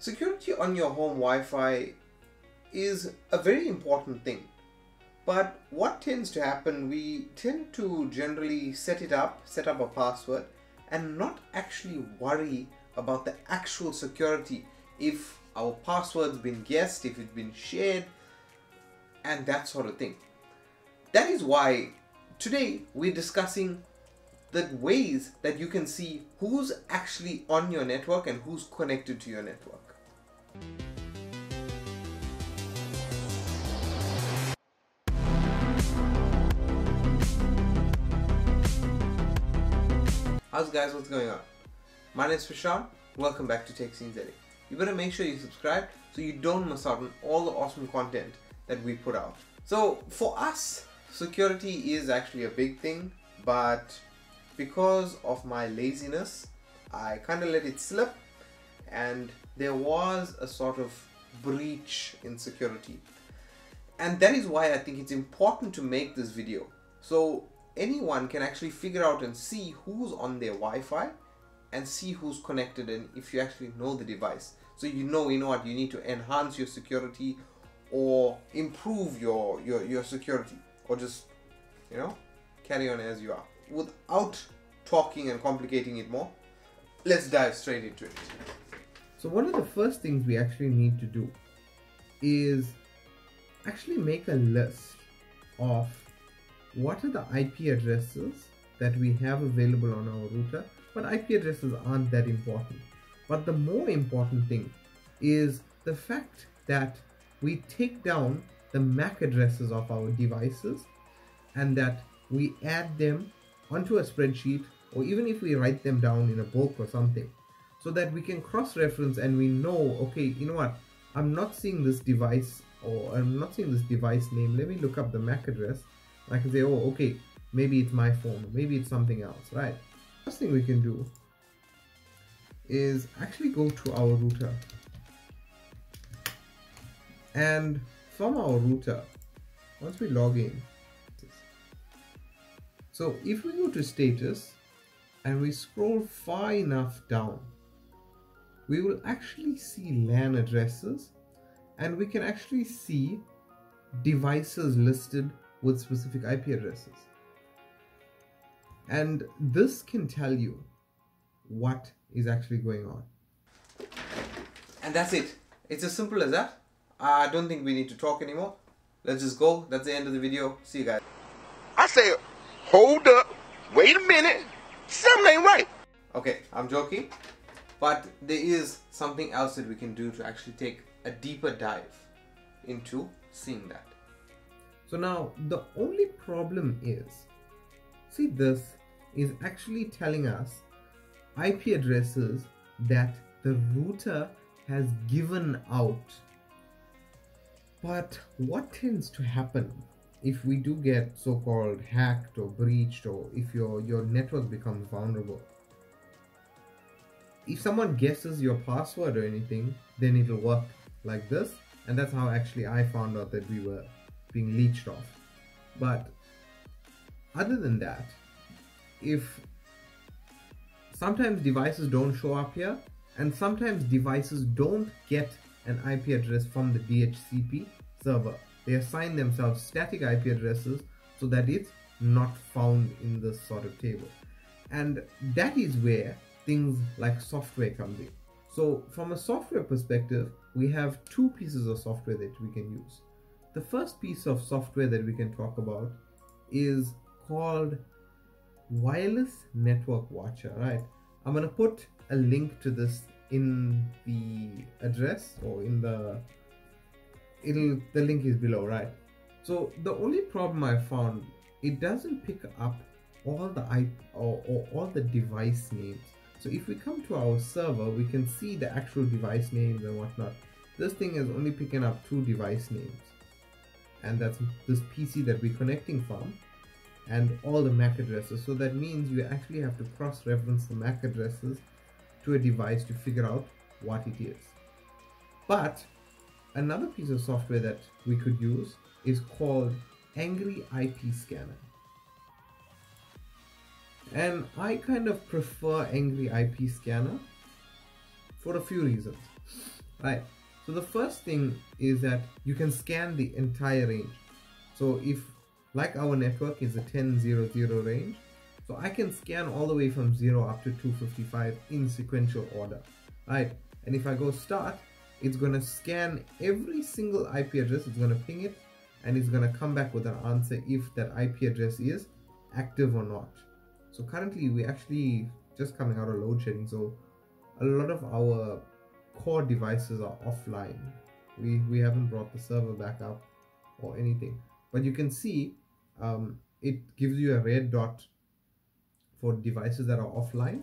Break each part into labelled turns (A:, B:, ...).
A: Security on your home Wi-Fi is a very important thing. But what tends to happen, we tend to generally set it up, set up a password and not actually worry about the actual security if our password's been guessed, if it's been shared and that sort of thing. That is why today we're discussing the ways that you can see who's actually on your network and who's connected to your network. How's guys, what's going on? My name is Prashant, welcome back to Tech Scene ZA. You better make sure you subscribe so you don't miss out on all the awesome content that we put out. So for us, security is actually a big thing, but because of my laziness, I kind of let it slip and there was a sort of breach in security. And that is why I think it's important to make this video. So anyone can actually figure out and see who's on their Wi-Fi and see who's connected and if you actually know the device. So you know, you know what, you need to enhance your security or improve your, your, your security or just, you know, carry on as you are. Without talking and complicating it more, let's dive straight into it. So one of the first things we actually need to do is actually make a list of what are the IP addresses that we have available on our router? But IP addresses aren't that important. But the more important thing is the fact that we take down the MAC addresses of our devices and that we add them onto a spreadsheet or even if we write them down in a book or something so that we can cross-reference and we know okay you know what? I'm not seeing this device or I'm not seeing this device name. Let me look up the MAC address I can say, oh, okay, maybe it's my phone, maybe it's something else, right? First thing we can do is actually go to our router. And from our router, once we log in, so if we go to status and we scroll far enough down, we will actually see LAN addresses and we can actually see devices listed with specific IP addresses. And this can tell you what is actually going on. And that's it. It's as simple as that. I don't think we need to talk anymore. Let's just go. That's the end of the video. See you guys.
B: I say, hold up. Wait a minute. Something ain't right.
A: Okay, I'm joking. But there is something else that we can do to actually take a deeper dive into seeing that. So now the only problem is, see this is actually telling us IP addresses that the router has given out. But what tends to happen if we do get so-called hacked or breached or if your, your network becomes vulnerable? If someone guesses your password or anything, then it'll work like this. And that's how actually I found out that we were being leached off. But other than that, if sometimes devices don't show up here and sometimes devices don't get an IP address from the DHCP server. They assign themselves static IP addresses so that it's not found in this sort of table. And that is where things like software comes in. So from a software perspective, we have two pieces of software that we can use. The first piece of software that we can talk about is called Wireless Network Watcher, right? I'm gonna put a link to this in the address or in the it'll the link is below right? So the only problem i found it doesn't pick up all the i or, or all the device names. So if we come to our server we can see the actual device names and whatnot. This thing is only picking up two device names and that's this PC that we're connecting from and all the MAC addresses. So that means you actually have to cross-reference the MAC addresses to a device to figure out what it is. But another piece of software that we could use is called Angry IP Scanner. And I kind of prefer Angry IP Scanner for a few reasons. right so the first thing is that you can scan the entire range. So if like our network is a 1000 range so I can scan all the way from 0 up to 255 in sequential order right? And if I go start it's going to scan every single IP address it's going to ping it and it's going to come back with an answer if that IP address is active or not. So currently we're actually just coming out of load shedding so a lot of our core devices are offline. We we haven't brought the server back up or anything. But you can see um, it gives you a red dot for devices that are offline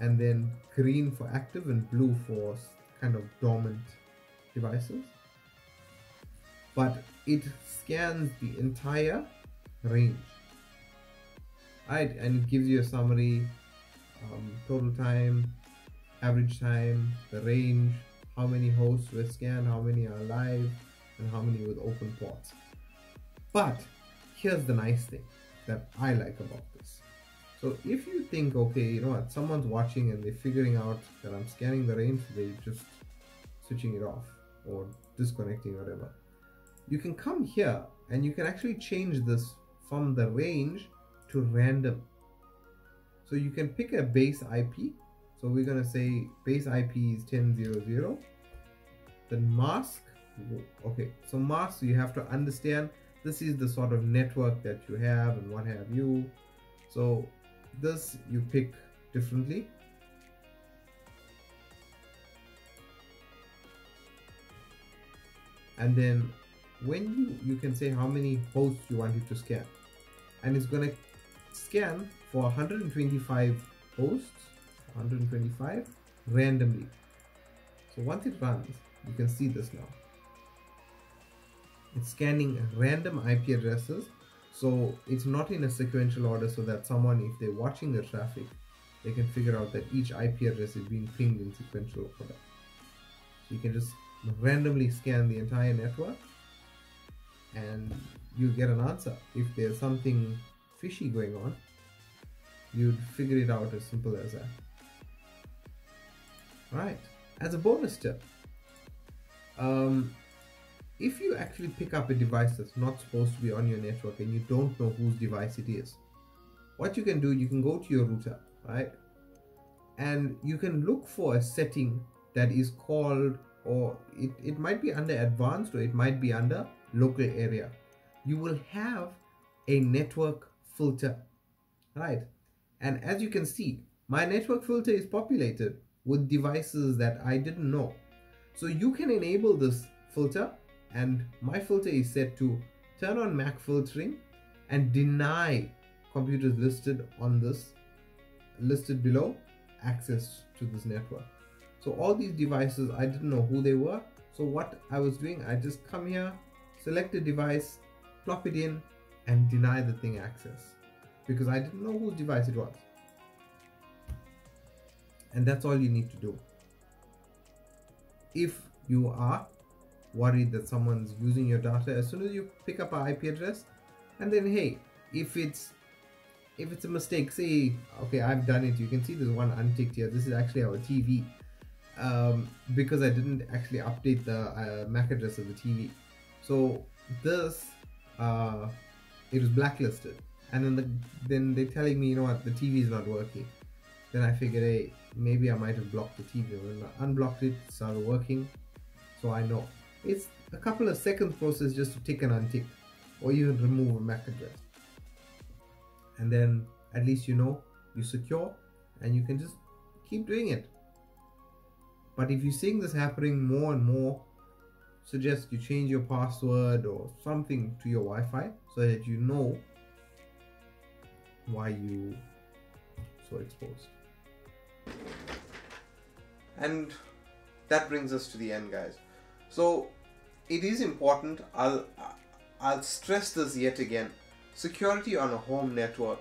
A: and then green for active and blue for kind of dormant devices. But it scans the entire range. Right? And it gives you a summary um, total time average time the range how many hosts were scanned how many are live and how many with open ports but here's the nice thing that I like about this so if you think okay you know what someone's watching and they're figuring out that I'm scanning the range they're just switching it off or disconnecting or whatever you can come here and you can actually change this from the range to random. So you can pick a base IP. So we're going to say base IP is 10.0.0. Then mask. Okay, so mask, you have to understand this is the sort of network that you have and what have you. So this you pick differently. And then when you, you can say how many hosts you want it to scan. And it's going to scan for 125 hosts 125 randomly. So once it runs you can see this now. It's scanning random IP addresses. So it's not in a sequential order so that someone if they're watching the traffic they can figure out that each IP address is being pinged in sequential order. So you can just randomly scan the entire network and you get an answer. If there's something fishy going on, you'd figure it out as simple as that. Right. As a bonus tip, um, if you actually pick up a device that's not supposed to be on your network and you don't know whose device it is, what you can do, you can go to your router, right? And you can look for a setting that is called, or it, it might be under advanced or it might be under local area. You will have a network filter right and as you can see my network filter is populated with devices that I didn't know. So you can enable this filter and my filter is set to turn on MAC filtering and deny computers listed on this listed below access to this network. So all these devices I didn't know who they were. So what I was doing I just come here select a device plop it in and deny the thing access. Because I didn't know whose device it was. And that's all you need to do. If you are worried that someone's using your data, as soon as you pick up an IP address, and then hey, if it's if it's a mistake, say okay, I've done it. You can see there's one unticked here. This is actually our TV um, because I didn't actually update the uh, MAC address of the TV. So this uh, it was blacklisted and then the, then they're telling me you know what the TV is not working then I figured hey maybe I might have blocked the TV when I unblocked it started working. So I know. It's a couple of seconds process just to tick and untick or even remove a MAC address. And then at least you know you secure and you can just keep doing it. But if you're seeing this happening more and more suggest you change your password or something to your Wi-Fi so that you know why you so exposed. And that brings us to the end, guys. So it is important. I'll I'll stress this yet again. Security on a home network.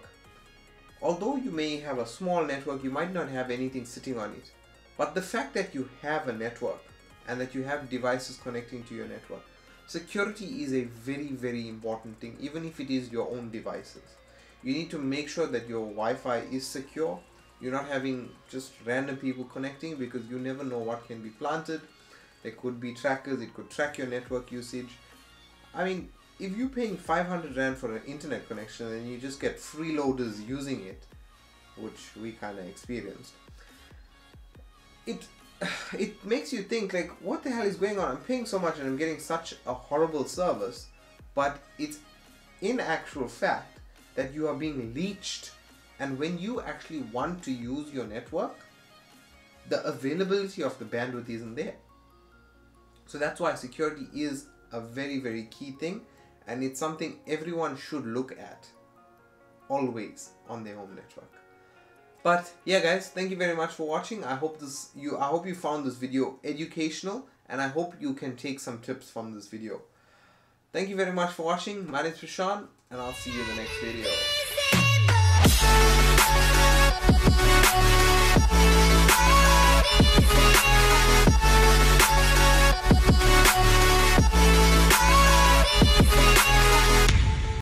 A: Although you may have a small network, you might not have anything sitting on it. But the fact that you have a network and that you have devices connecting to your network, security is a very, very important thing, even if it is your own devices you need to make sure that your Wi-Fi is secure you're not having just random people connecting because you never know what can be planted There could be trackers. It could track your network usage. I mean, if you're paying 500 rand for an internet connection and you just get freeloaders using it, which we kind of experienced, it it makes you think like, what the hell is going on? I'm paying so much and I'm getting such a horrible service, but it's in actual fact that you are being leached, and when you actually want to use your network, the availability of the bandwidth isn't there. So that's why security is a very very key thing and it's something everyone should look at always on their home network. But yeah guys thank you very much for watching. I hope this you i hope you found this video educational and i hope you can take some tips from this video. Thank you very much for watching. My name is Prashant and i'll see you in the next video We'll